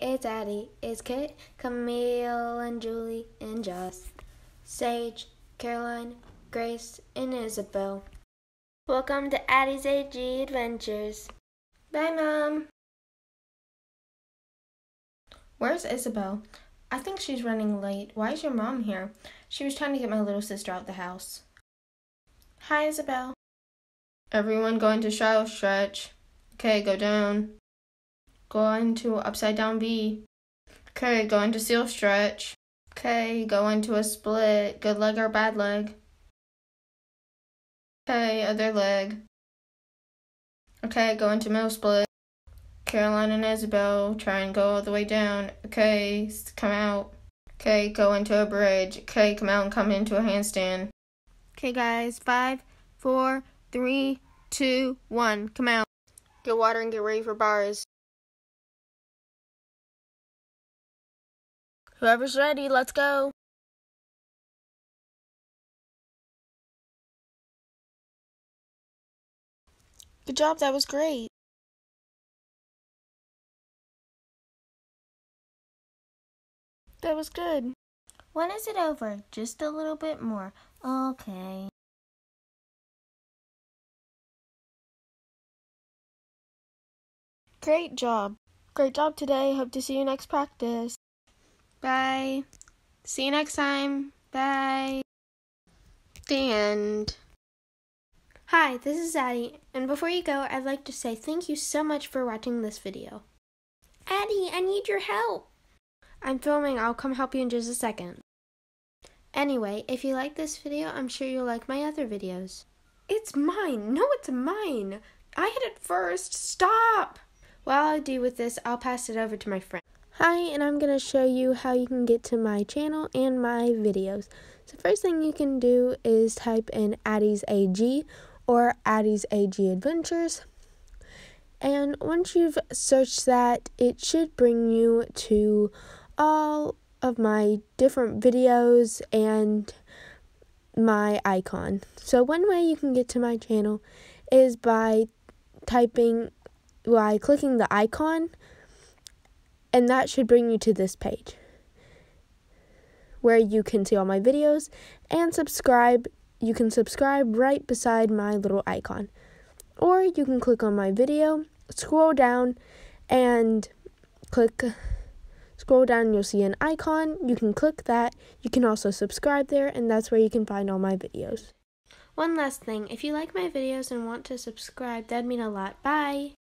It's Addy. It's Kit, Camille, and Julie, and Joss, Sage, Caroline, Grace, and Isabel. Welcome to Addy's AG Adventures. Bye, Mom. Where's Isabel? I think she's running late. Why is your mom here? She was trying to get my little sister out the house. Hi, Isabel. Everyone going to shallow stretch. Okay, go down. Go into upside down V. Okay, go into seal stretch. Okay, go into a split. Good leg or bad leg. Okay, other leg. Okay, go into middle split. Caroline and Isabel try and go all the way down. Okay, come out. Okay, go into a bridge. Okay, come out and come into a handstand. Okay, guys, five, four, three, two, one. Come out. Get water and get ready for bars. Whoever's ready, let's go. Good job, that was great. That was good. When is it over? Just a little bit more. Okay. Great job. Great job today. Hope to see you next practice. Bye. See you next time. Bye. The end. Hi, this is Addy, and before you go, I'd like to say thank you so much for watching this video. Addy, I need your help. I'm filming, I'll come help you in just a second. Anyway, if you like this video, I'm sure you'll like my other videos. It's mine! No, it's mine! I hit it first! Stop! While I do with this, I'll pass it over to my friend. Hi, and I'm going to show you how you can get to my channel and my videos. So first thing you can do is type in Addy's AG or Addy's AG Adventures. And once you've searched that, it should bring you to all of my different videos and my icon. So one way you can get to my channel is by typing by clicking the icon and that should bring you to this page where you can see all my videos and subscribe. You can subscribe right beside my little icon. Or you can click on my video, scroll down, and click scroll down you'll see an icon. You can click that. You can also subscribe there and that's where you can find all my videos. One last thing. If you like my videos and want to subscribe that'd mean a lot. Bye